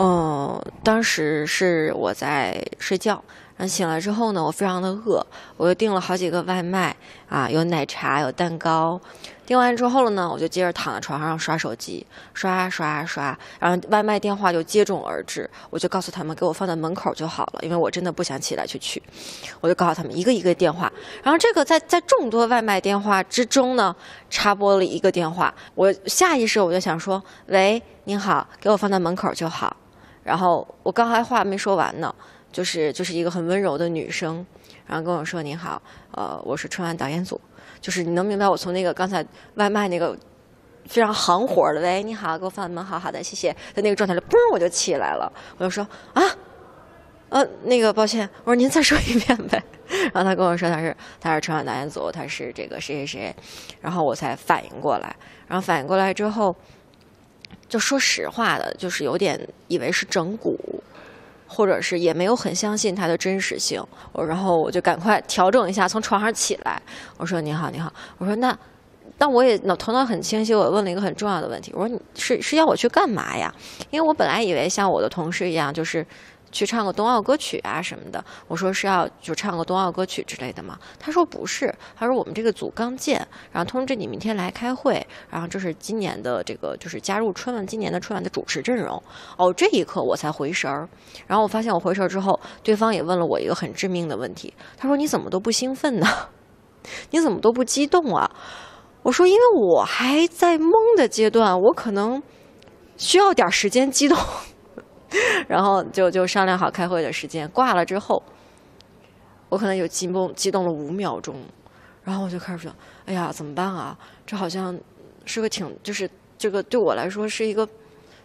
嗯，当时是我在睡觉。然后醒来之后呢，我非常的饿，我又订了好几个外卖啊，有奶茶，有蛋糕。订完之后了呢，我就接着躺在床上刷手机，刷刷刷，然后外卖电话就接踵而至，我就告诉他们给我放在门口就好了，因为我真的不想起来去取。我就告诉他们一个一个电话，然后这个在在众多外卖电话之中呢，插播了一个电话，我下意识我就想说：“喂，您好，给我放在门口就好。”然后我刚才话没说完呢。就是就是一个很温柔的女生，然后跟我说：“你好，呃，我是春晚导演组。”就是你能明白我从那个刚才外卖那个非常行活的“喂，你好，给我放门，好好的，谢谢”的那个状态里，嘣，我就起来了。我就说：“啊，呃，那个抱歉，我说您再说一遍呗。”然后他跟我说：“他是他是春晚导演组，他是这个谁谁谁。”然后我才反应过来，然后反应过来之后，就说实话的，就是有点以为是整蛊。或者是也没有很相信它的真实性，我然后我就赶快调整一下，从床上起来，我说你好你好，我说那，但我也脑头脑很清晰，我问了一个很重要的问题，我说你是是要我去干嘛呀？因为我本来以为像我的同事一样，就是。去唱个冬奥歌曲啊什么的，我说是要就唱个冬奥歌曲之类的吗？他说不是，他说我们这个组刚建，然后通知你明天来开会，然后这是今年的这个就是加入春晚今年的春晚的主持阵容。哦，这一刻我才回神儿，然后我发现我回神儿之后，对方也问了我一个很致命的问题，他说你怎么都不兴奋呢？你怎么都不激动啊？我说因为我还在懵的阶段，我可能需要点时间激动。然后就就商量好开会的时间，挂了之后，我可能有激动激动了五秒钟，然后我就开始想，哎呀，怎么办啊？这好像是个挺，就是这个对我来说是一个，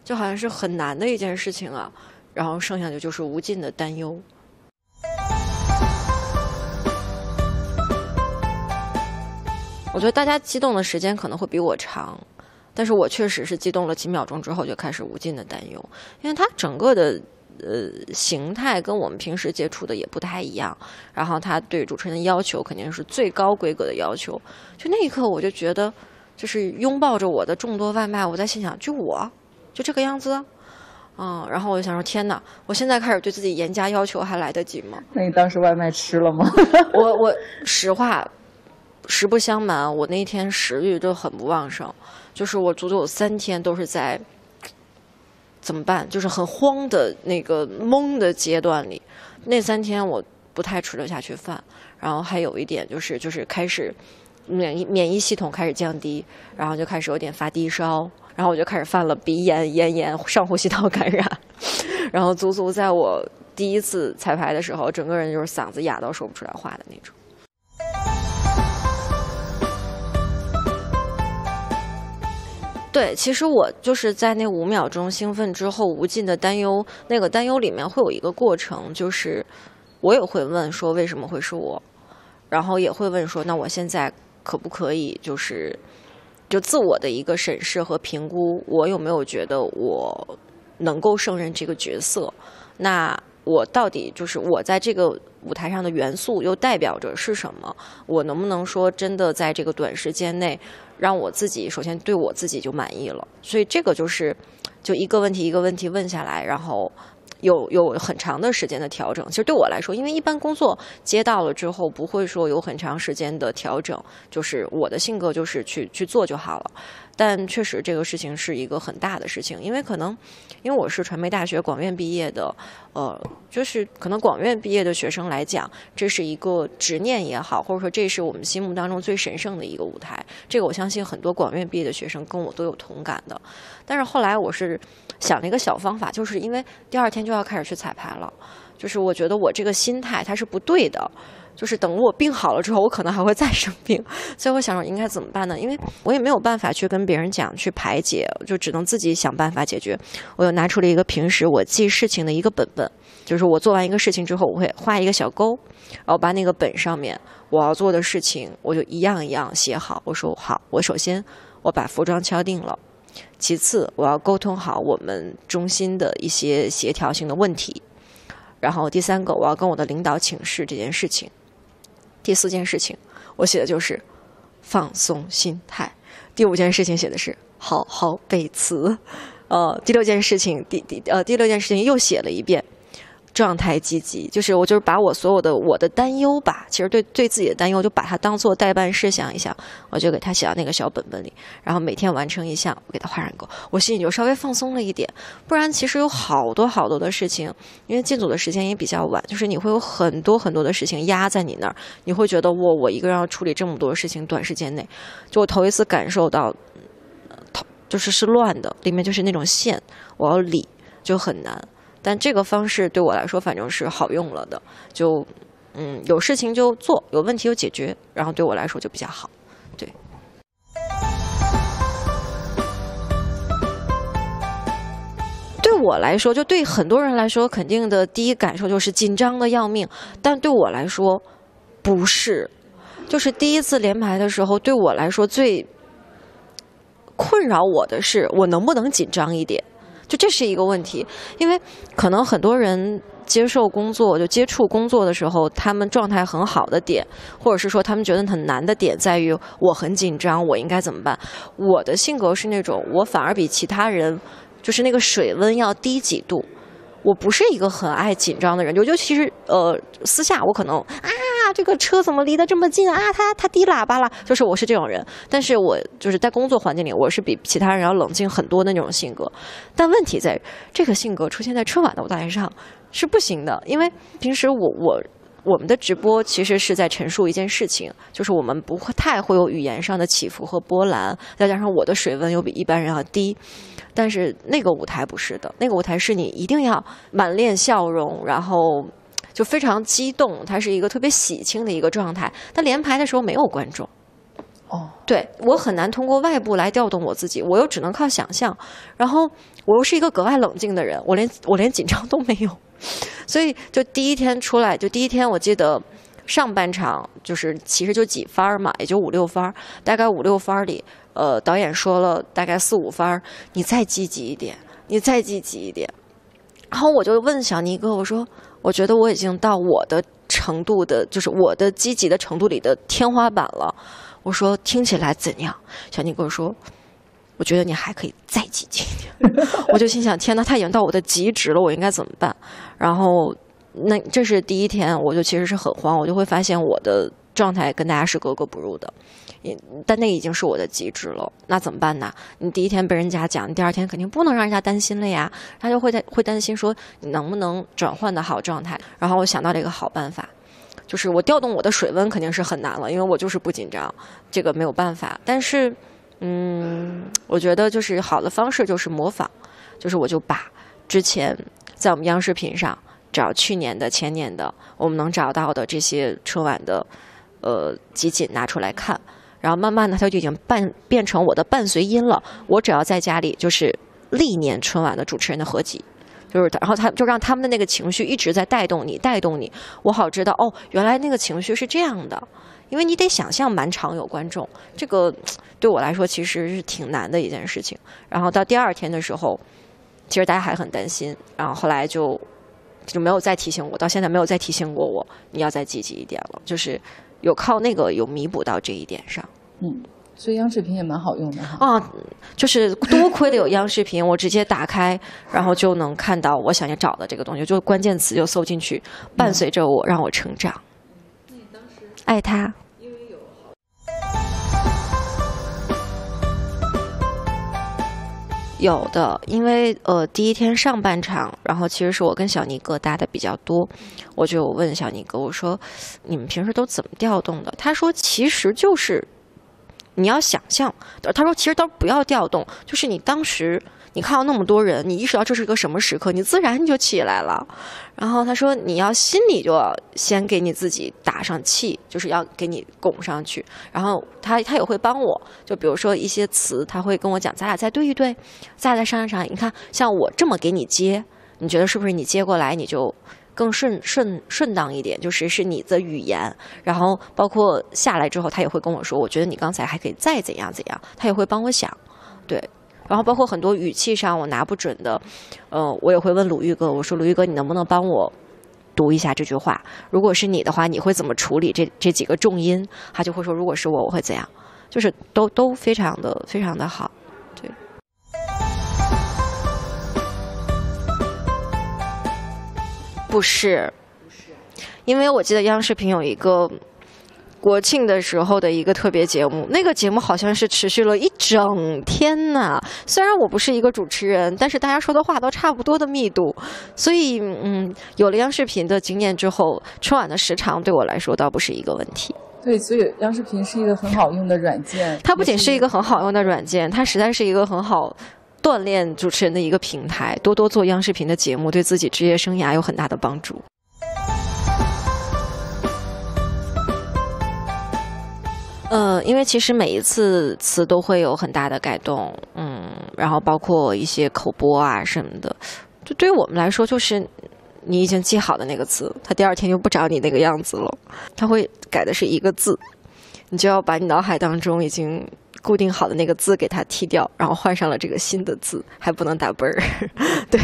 就好像是很难的一件事情啊。然后剩下的就是无尽的担忧。我觉得大家激动的时间可能会比我长。但是我确实是激动了几秒钟之后就开始无尽的担忧，因为它整个的呃形态跟我们平时接触的也不太一样，然后他对主持人的要求肯定是最高规格的要求，就那一刻我就觉得，就是拥抱着我的众多外卖，我在心想，就我就这个样子，嗯，然后我就想说，天哪，我现在开始对自己严加要求还来得及吗？那你当时外卖吃了吗？我我实话实不相瞒，我那天食欲就很不旺盛。就是我足足有三天都是在怎么办？就是很慌的那个懵的阶段里，那三天我不太吃得下去饭，然后还有一点就是就是开始免疫免疫系统开始降低，然后就开始有点发低烧，然后我就开始犯了鼻炎、咽炎、上呼吸道感染，然后足足在我第一次彩排的时候，整个人就是嗓子哑到说不出来话的那种。对，其实我就是在那五秒钟兴奋之后，无尽的担忧。那个担忧里面会有一个过程，就是我也会问说为什么会是我，然后也会问说那我现在可不可以就是就自我的一个审视和评估，我有没有觉得我能够胜任这个角色？那我到底就是我在这个舞台上的元素又代表着是什么？我能不能说真的在这个短时间内？让我自己首先对我自己就满意了，所以这个就是就一个问题一个问题问下来，然后有有很长的时间的调整。其实对我来说，因为一般工作接到了之后不会说有很长时间的调整，就是我的性格就是去去做就好了。但确实这个事情是一个很大的事情，因为可能因为我是传媒大学广院毕业的，呃，就是可能广院毕业的学生来讲，这是一个执念也好，或者说这是我们心目当中最神圣的一个舞台。这个我相信很多广院毕业的学生跟我都有同感的。但是后来我是想了一个小方法，就是因为第二天就要开始去彩排了，就是我觉得我这个心态它是不对的。就是等我病好了之后，我可能还会再生病，所以我想说应该怎么办呢？因为我也没有办法去跟别人讲去排解，就只能自己想办法解决。我又拿出了一个平时我记事情的一个本本，就是我做完一个事情之后，我会画一个小勾，然后把那个本上面我要做的事情，我就一样一样写好。我说好，我首先我把服装敲定了，其次我要沟通好我们中心的一些协调性的问题，然后第三个我要跟我的领导请示这件事情。第四件事情，我写的就是放松心态。第五件事情写的是好好背词。呃，第六件事情，第第呃第六件事情又写了一遍。状态积极，就是我就是把我所有的我的担忧吧，其实对对自己的担忧，就把它当做代办事项一项，我就给他写到那个小本本里，然后每天完成一项，我给他画上勾，我心里就稍微放松了一点。不然其实有好多好多的事情，因为进组的时间也比较晚，就是你会有很多很多的事情压在你那儿，你会觉得我我一个人要处理这么多事情，短时间内，就我头一次感受到，头就是是乱的，里面就是那种线，我要理就很难。但这个方式对我来说，反正是好用了的。就，嗯，有事情就做，有问题就解决，然后对我来说就比较好。对。对我来说，就对很多人来说，肯定的第一感受就是紧张的要命。但对我来说，不是。就是第一次连排的时候，对我来说最困扰我的是，我能不能紧张一点。就这是一个问题，因为可能很多人接受工作就接触工作的时候，他们状态很好的点，或者是说他们觉得很难的点，在于我很紧张，我应该怎么办？我的性格是那种，我反而比其他人就是那个水温要低几度。我不是一个很爱紧张的人，就就其实呃私下我可能啊这个车怎么离得这么近啊？他他低喇叭了，就是我是这种人。但是我就是在工作环境里，我是比其他人要冷静很多的那种性格。但问题在这个性格出现在春晚的舞台上是不行的，因为平时我我我们的直播其实是在陈述一件事情，就是我们不会太会有语言上的起伏和波澜，再加上我的水温又比一般人要低。但是那个舞台不是的，那个舞台是你一定要满脸笑容，然后就非常激动，它是一个特别喜庆的一个状态。但连排的时候没有观众，哦，对我很难通过外部来调动我自己，我又只能靠想象。然后我又是一个格外冷静的人，我连我连紧张都没有，所以就第一天出来，就第一天我记得上半场就是其实就几番儿嘛，也就五六番儿，大概五六番儿里。呃，导演说了大概四五番你再积极一点，你再积极一点。然后我就问小尼哥，我说，我觉得我已经到我的程度的，就是我的积极的程度里的天花板了。我说听起来怎样？小尼哥说，我觉得你还可以再积极一点。我就心想，天呐，他已经到我的极值了，我应该怎么办？然后那这是第一天，我就其实是很慌，我就会发现我的状态跟大家是格格不入的。但那已经是我的极致了，那怎么办呢？你第一天被人家讲，你第二天肯定不能让人家担心了呀。他就会在会担心说你能不能转换的好状态。然后我想到了一个好办法，就是我调动我的水温肯定是很难了，因为我就是不紧张，这个没有办法。但是，嗯，我觉得就是好的方式就是模仿，就是我就把之前在我们央视频上找去年的、前年的我们能找到的这些春晚的呃集锦拿出来看。然后慢慢的，它就已经伴变成我的伴随音了。我只要在家里，就是历年春晚的主持人的合集，就是然后他就让他们的那个情绪一直在带动你，带动你。我好知道哦，原来那个情绪是这样的，因为你得想象满场有观众，这个对我来说其实是挺难的一件事情。然后到第二天的时候，其实大家还很担心，然后后来就就没有再提醒我，到现在没有再提醒过我，你要再积极一点了，就是。有靠那个有弥补到这一点上，嗯，所以央视频也蛮好用的哈。啊，就是多亏了有央视频，我直接打开，然后就能看到我想要找的这个东西，就关键词就搜进去，伴随着我让我成长。那你当时爱他。有的，因为呃，第一天上半场，然后其实是我跟小尼哥搭的比较多，我就问小尼哥，我说你们平时都怎么调动的？他说其实就是你要想象，他说其实都不要调动，就是你当时。你看到那么多人，你意识到这是一个什么时刻，你自然就起来了。然后他说，你要心里就要先给你自己打上气，就是要给你拱上去。然后他他也会帮我，就比如说一些词，他会跟我讲，咱俩再对一对，咱俩再商量商量。你看，像我这么给你接，你觉得是不是你接过来你就更顺顺顺当一点？就是是你的语言。然后包括下来之后，他也会跟我说，我觉得你刚才还可以再怎样怎样。他也会帮我想，对。然后包括很多语气上我拿不准的，呃，我也会问鲁豫哥，我说鲁豫哥，你能不能帮我读一下这句话？如果是你的话，你会怎么处理这这几个重音？他就会说，如果是我，我会怎样？就是都都非常的非常的好，不是，因为我记得央视频有一个国庆的时候的一个特别节目，那个节目好像是持续了一整天呢。虽然我不是一个主持人，但是大家说的话都差不多的密度，所以嗯，有了央视频的经验之后，春晚的时长对我来说倒不是一个问题。对，所以央视频是一个很好用的软件。它不仅是一个很好用的软件，它实在是一个很好锻炼主持人的一个平台。多多做央视频的节目，对自己职业生涯有很大的帮助。呃，因为其实每一次词都会有很大的改动，嗯，然后包括一些口播啊什么的，就对于我们来说，就是你已经记好的那个词，它第二天就不长你那个样子了，它会改的是一个字，你就要把你脑海当中已经。固定好的那个字给它踢掉，然后换上了这个新的字，还不能打啵儿。对，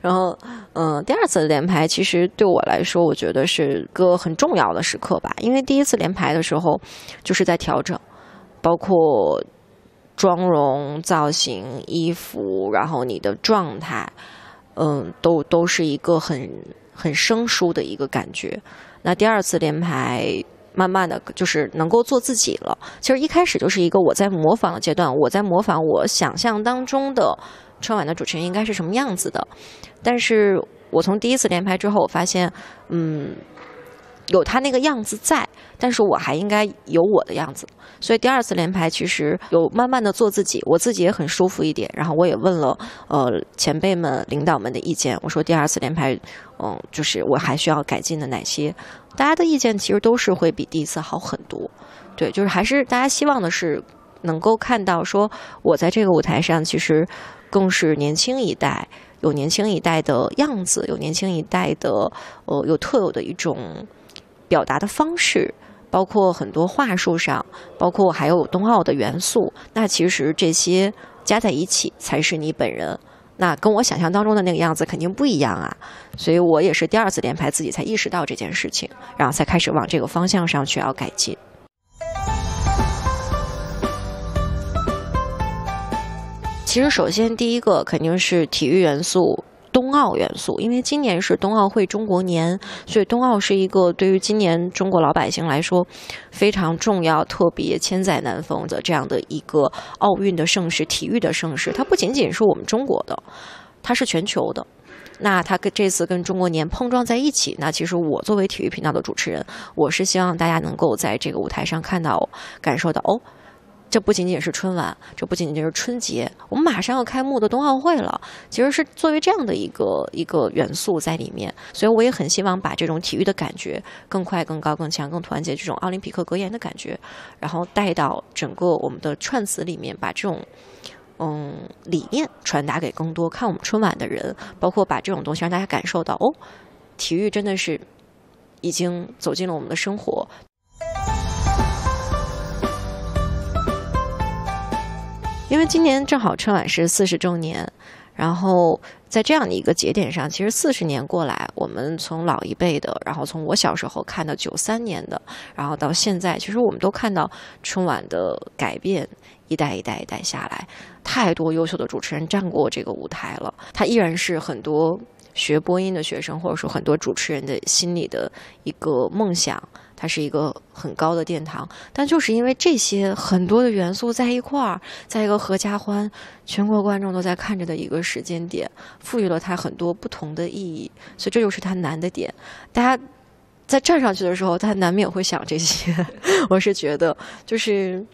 然后嗯，第二次连排其实对我来说，我觉得是个很重要的时刻吧，因为第一次连排的时候就是在调整，包括妆容、造型、衣服，然后你的状态，嗯，都都是一个很很生疏的一个感觉。那第二次连排。慢慢的就是能够做自己了。其实一开始就是一个我在模仿的阶段，我在模仿我想象当中的春晚的主持人应该是什么样子的。但是我从第一次连排之后，我发现，嗯。有他那个样子在，但是我还应该有我的样子，所以第二次连排其实有慢慢的做自己，我自己也很舒服一点。然后我也问了呃前辈们、领导们的意见，我说第二次连排，嗯，就是我还需要改进的哪些？大家的意见其实都是会比第一次好很多。对，就是还是大家希望的是能够看到说我在这个舞台上其实更是年轻一代，有年轻一代的样子，有年轻一代的呃有特有的一种。表达的方式，包括很多话术上，包括还有冬奥的元素，那其实这些加在一起才是你本人。那跟我想象当中的那个样子肯定不一样啊，所以我也是第二次连排自己才意识到这件事情，然后才开始往这个方向上去要改进。其实，首先第一个肯定是体育元素。冬奥元素，因为今年是冬奥会中国年，所以冬奥是一个对于今年中国老百姓来说非常重要、特别千载难逢的这样的一个奥运的盛事、体育的盛事。它不仅仅是我们中国的，它是全球的。那它跟这次跟中国年碰撞在一起，那其实我作为体育频道的主持人，我是希望大家能够在这个舞台上看到、感受到哦。这不仅仅是春晚，这不仅仅是春节，我们马上要开幕的冬奥会了。其实是作为这样的一个一个元素在里面，所以我也很希望把这种体育的感觉更快、更高、更强、更团结这种奥林匹克格言的感觉，然后带到整个我们的串词里面，把这种嗯理念传达给更多看我们春晚的人，包括把这种东西让大家感受到哦，体育真的是已经走进了我们的生活。因为今年正好春晚是四十周年，然后在这样的一个节点上，其实四十年过来，我们从老一辈的，然后从我小时候看的九三年的，然后到现在，其实我们都看到春晚的改变，一代一代一代下来，太多优秀的主持人站过这个舞台了，他依然是很多学播音的学生，或者说很多主持人的心里的一个梦想。它是一个很高的殿堂，但就是因为这些很多的元素在一块儿，在一个合家欢、全国观众都在看着的一个时间点，赋予了它很多不同的意义，所以这就是它难的点。大家在站上去的时候，他难免会想这些。我是觉得，就是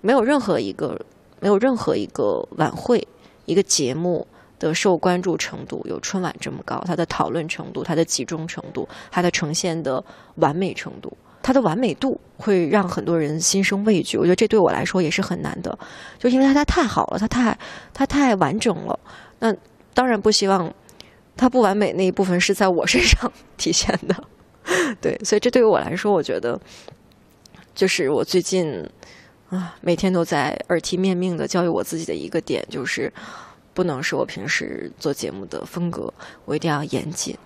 没有任何一个、没有任何一个晚会、一个节目的受关注程度有春晚这么高，它的讨论程度、它的集中程度、它的呈现的完美程度。它的完美度会让很多人心生畏惧，我觉得这对我来说也是很难的，就因为它太好了，它太它太完整了。那当然不希望它不完美那一部分是在我身上体现的，对，所以这对于我来说，我觉得就是我最近啊每天都在耳提面命的教育我自己的一个点，就是不能是我平时做节目的风格，我一定要严谨，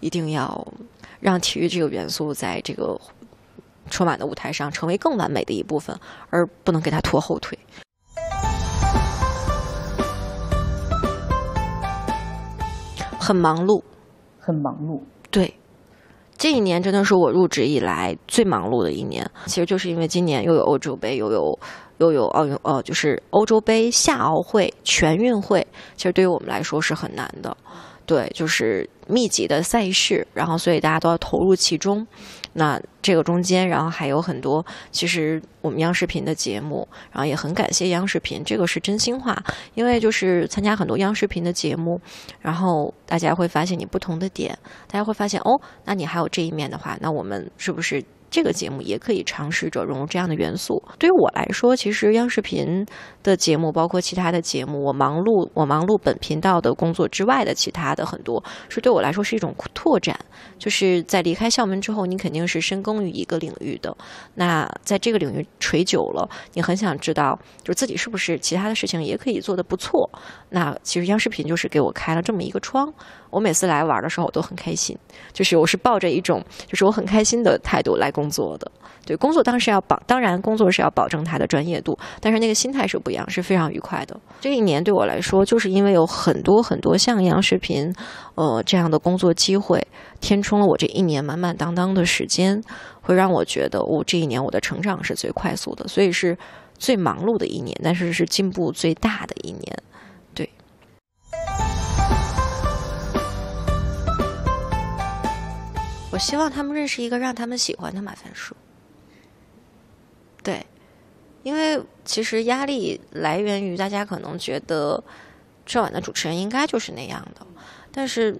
一定要让体育这个元素在这个。春晚的舞台上成为更完美的一部分，而不能给他拖后腿。很忙碌，很忙碌。对，这一年真的是我入职以来最忙碌的一年。其实就是因为今年又有欧洲杯，又有又有奥运，呃，就是欧洲杯、夏奥会、全运会，其实对于我们来说是很难的。对，就是密集的赛事，然后所以大家都要投入其中。那这个中间，然后还有很多，其实我们央视频的节目，然后也很感谢央视频，这个是真心话，因为就是参加很多央视频的节目，然后大家会发现你不同的点，大家会发现哦，那你还有这一面的话，那我们是不是？这个节目也可以尝试着融入这样的元素。对于我来说，其实央视频的节目，包括其他的节目，我忙碌我忙碌本频道的工作之外的其他的很多，是对我来说是一种拓展。就是在离开校门之后，你肯定是深耕于一个领域的。那在这个领域垂久了，你很想知道，就是自己是不是其他的事情也可以做得不错。那其实央视频就是给我开了这么一个窗。我每次来玩的时候，我都很开心，就是我是抱着一种就是我很开心的态度来工作的。对，工作当时要保，当然工作是要保证它的专业度，但是那个心态是不一是非常愉快的。这一年对我来说，就是因为有很多很多像央视频，呃这样的工作机会，填充了我这一年满满当当的时间，会让我觉得我这一年我的成长是最快速的，所以是最忙碌的一年，但是是进步最大的一年。对我希望他们认识一个让他们喜欢的马凡树。对，因为其实压力来源于大家可能觉得这晚的主持人应该就是那样的，但是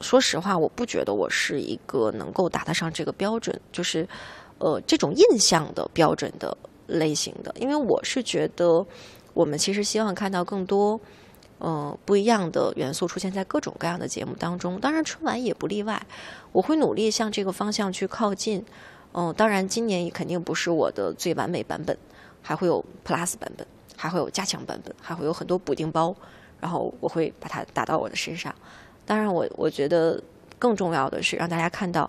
说实话，我不觉得我是一个能够达得上这个标准，就是呃这种印象的标准的类型的。因为我是觉得我们其实希望看到更多。嗯，不一样的元素出现在各种各样的节目当中，当然春晚也不例外。我会努力向这个方向去靠近。嗯，当然今年也肯定不是我的最完美版本，还会有 Plus 版本，还会有加强版本，还会有很多补丁包，然后我会把它打到我的身上。当然，我我觉得更重要的是让大家看到。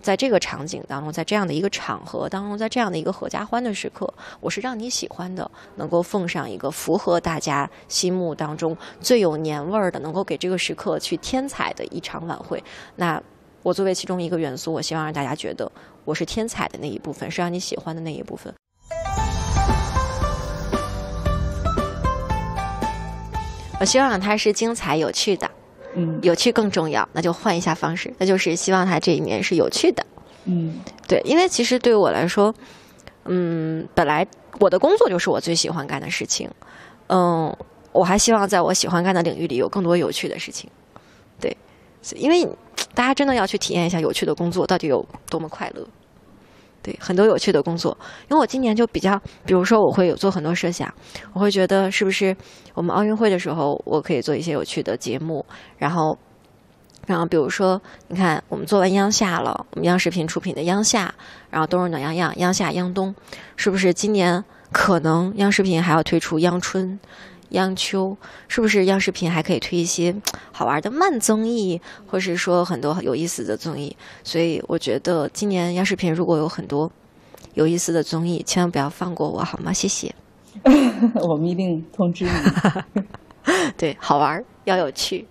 在这个场景当中，在这样的一个场合当中，在这样的一个合家欢的时刻，我是让你喜欢的，能够奉上一个符合大家心目当中最有年味儿的，能够给这个时刻去添彩的一场晚会。那我作为其中一个元素，我希望让大家觉得我是添彩的那一部分，是让你喜欢的那一部分。我希望它是精彩有趣的。嗯，有趣更重要，那就换一下方式，那就是希望它这一年是有趣的。嗯，对，因为其实对我来说，嗯，本来我的工作就是我最喜欢干的事情，嗯，我还希望在我喜欢干的领域里有更多有趣的事情。对，因为大家真的要去体验一下有趣的工作到底有多么快乐。对，很多有趣的工作，因为我今年就比较，比如说我会有做很多设想，我会觉得是不是我们奥运会的时候，我可以做一些有趣的节目，然后，然后比如说，你看我们做完央夏了，我们央视频出品的央夏，然后冬日暖洋洋，央夏央冬，是不是今年可能央视频还要推出央春？央秋是不是央视频还可以推一些好玩的慢综艺，或是说很多有意思的综艺？所以我觉得今年央视频如果有很多有意思的综艺，千万不要放过我好吗？谢谢。我们一定通知你。对，好玩要有趣。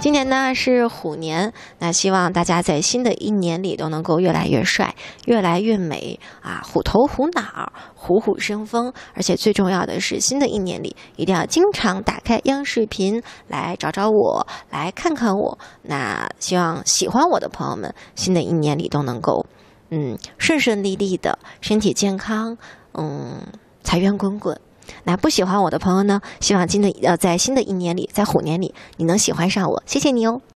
今年呢是虎年，那希望大家在新的一年里都能够越来越帅，越来越美啊！虎头虎脑，虎虎生风。而且最重要的是，新的一年里一定要经常打开央视频来找找我，来看看我。那希望喜欢我的朋友们，新的一年里都能够嗯顺顺利利的，身体健康，嗯财源滚滚。那不喜欢我的朋友呢？希望新的呃，在新的一年里，在虎年里，你能喜欢上我。谢谢你哦。